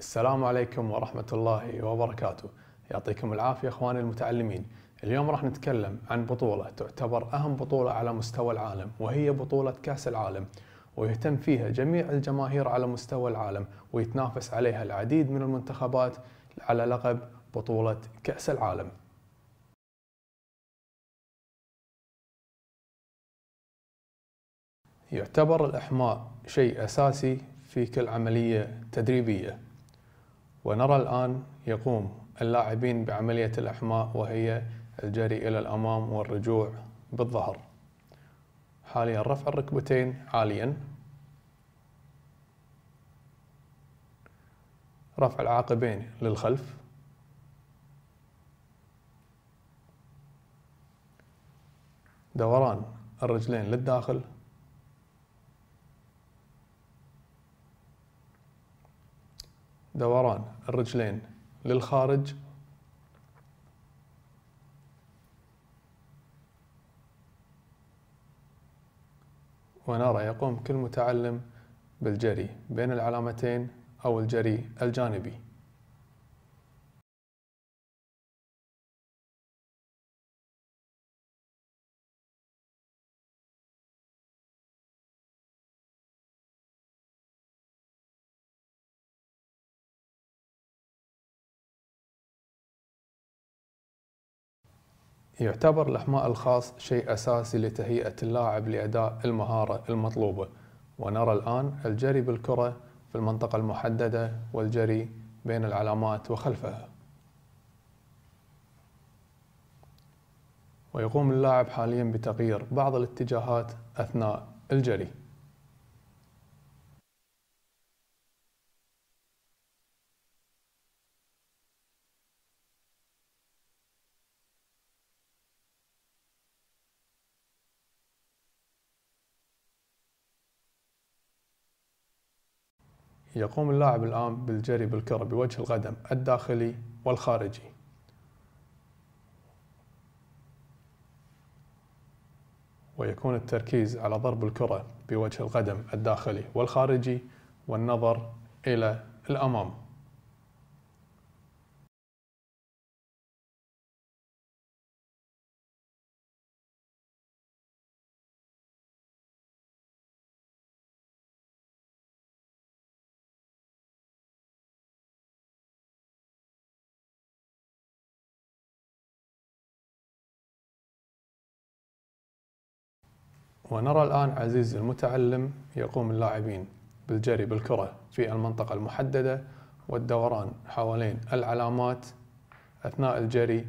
السلام عليكم ورحمة الله وبركاته. يعطيكم العافية إخواني المتعلمين. اليوم راح نتكلم عن بطولة تعتبر أهم بطولة على مستوى العالم وهي بطولة كأس العالم ويهتم فيها جميع الجماهير على مستوى العالم ويتنافس عليها العديد من المنتخبات على لقب بطولة كأس العالم. يعتبر الإحماء شيء أساسي في كل عملية تدريبية. ونرى الآن يقوم اللاعبين بعملية الإحماء وهي الجري إلى الأمام والرجوع بالظهر. حاليا رفع الركبتين عاليا. رفع العاقبين للخلف. دوران الرجلين للداخل. دوران الرجلين للخارج. ونرى يقوم كل متعلم بالجري بين العلامتين أو الجري الجانبي. يعتبر الإحماء الخاص شيء أساسي لتهيئة اللاعب لأداء المهارة المطلوبة. ونرى الآن الجري بالكرة في المنطقة المحددة والجري بين العلامات وخلفها. ويقوم اللاعب حاليا بتغيير بعض الاتجاهات أثناء الجري. يقوم اللاعب الآن بالجري بالكرة بوجه القدم الداخلي والخارجي. ويكون التركيز على ضرب الكرة بوجه القدم الداخلي والخارجي والنظر إلى الأمام. ونرى الآن عزيزي المتعلم يقوم اللاعبين بالجري بالكرة في المنطقة المحددة والدوران حوالين العلامات أثناء الجري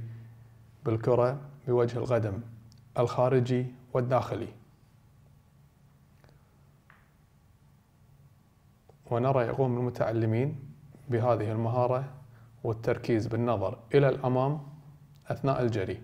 بالكرة بوجه القدم الخارجي والداخلي. ونرى يقوم المتعلمين بهذه المهارة والتركيز بالنظر إلى الأمام أثناء الجري.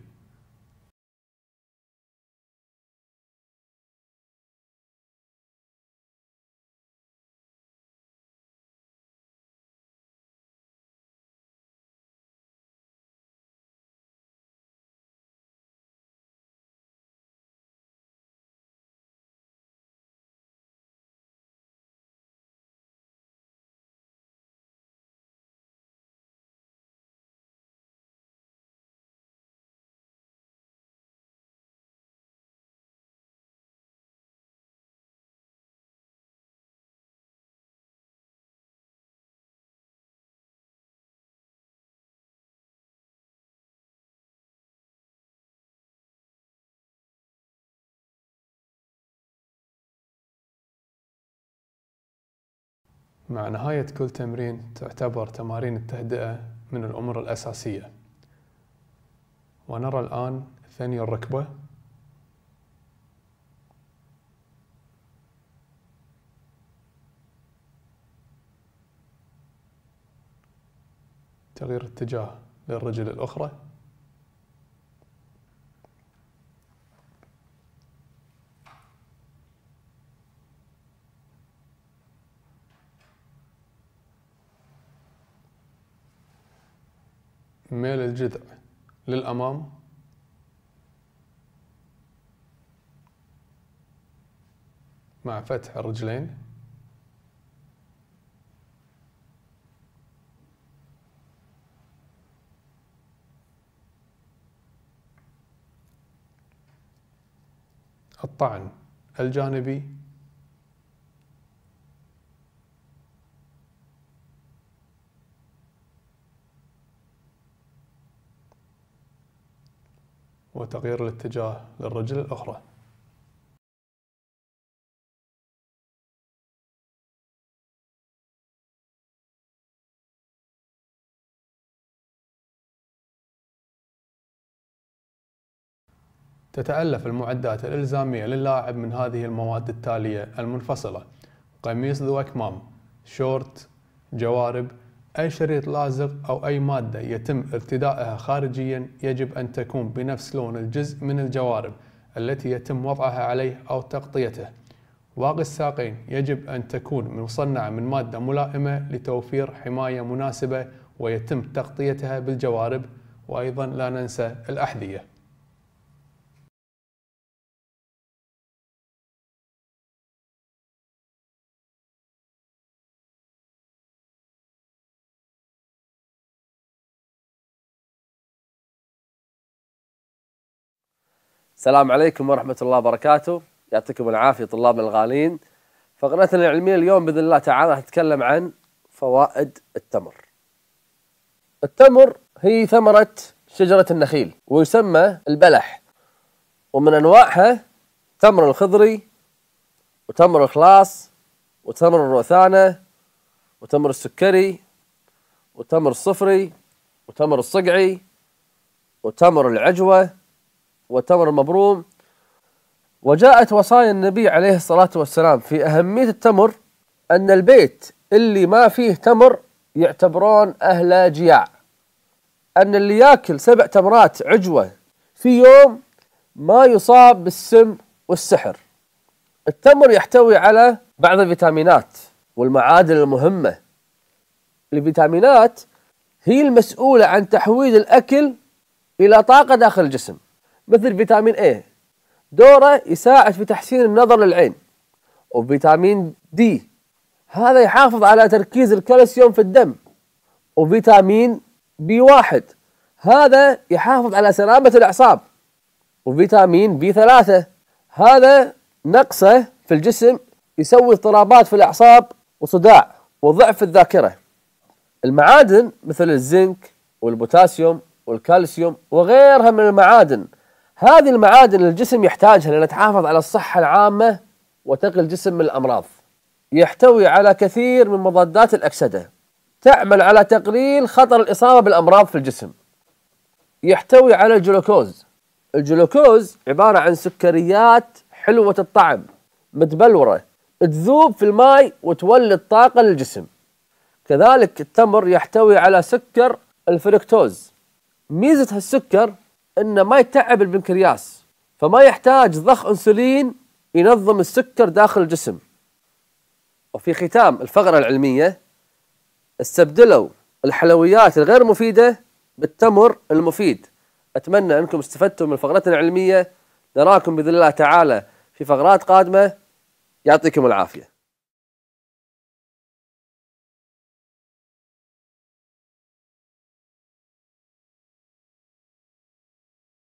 مع نهاية كل تمرين تعتبر تمارين التهدئة من الأمور الأساسية. ونرى الآن ثني الركبة. تغيير اتجاه للرجل الأخرى. ميل الجذع للأمام. مع فتح الرجلين. الطعن الجانبي. وتغيير الاتجاه للرجل الأخرى. تتألف المعدات الإلزامية للاعب من هذه المواد التالية المنفصلة. قميص ذو أكمام شورت جوارب أي شريط لازق أو أي مادة يتم ارتدائها خارجيا يجب أن تكون بنفس لون الجزء من الجوارب التي يتم وضعها عليه أو تغطيته. واقي الساقين يجب أن تكون مصنعة من مادة ملائمة لتوفير حماية مناسبة ويتم تغطيتها بالجوارب وأيضا لا ننسى الأحذية. السلام عليكم ورحمة الله وبركاته. يعطيكم العافية طلابنا الغاليين فقرتنا العلمية اليوم بإذن الله تعالى راح نتكلم عن فوائد التمر. التمر هي ثمرة شجرة النخيل ويسمى البلح. ومن أنواعها تمر الخضري وتمر الخلاص وتمر الروثانة وتمر السكري وتمر الصفري وتمر الصقعي وتمر العجوة وتمر مبروم وجاءت وصايا النبي عليه الصلاة والسلام في أهمية التمر أن البيت اللي ما فيه تمر يعتبرون أهل جياع. أن اللي ياكل سبع تمرات عجوة في يوم ما يصاب بالسم والسحر. التمر يحتوي على بعض الفيتامينات والمعادن المهمة. الفيتامينات هي المسؤولة عن تحويل الأكل إلى طاقة داخل الجسم. مثل فيتامين A. دوره يساعد في تحسين النظر للعين. وفيتامين D هذا يحافظ على تركيز الكالسيوم في الدم. وفيتامين B واحد. هذا يحافظ على سلامة الأعصاب. وفيتامين B ثلاثة. هذا نقصه في الجسم يسوي اضطرابات في الأعصاب وصداع وضعف الذاكرة. المعادن مثل الزنك والبوتاسيوم والكالسيوم وغيرها من المعادن هذه المعادن الجسم يحتاجها لنتحافظ على الصحة العامة وتقي الجسم من الأمراض. يحتوي على كثير من مضادات الأكسدة. تعمل على تقليل خطر الإصابة بالأمراض في الجسم. يحتوي على الجلوكوز. الجلوكوز عبارة عن سكريات حلوة الطعم متبلورة تذوب في الماء وتولد طاقة للجسم. كذلك التمر يحتوي على سكر الفركتوز ميزة هالسكر إنه ما يتعب البنكرياس فما يحتاج ضخ إنسولين ينظم السكر داخل الجسم. وفي ختام الفقرة العلمية استبدلوا الحلويات الغير مفيدة بالتمر المفيد. أتمنى أنكم استفدتم من فقرتنا العلمية. نراكم بإذن الله تعالى في فقرات قادمة. يعطيكم العافية.